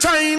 time.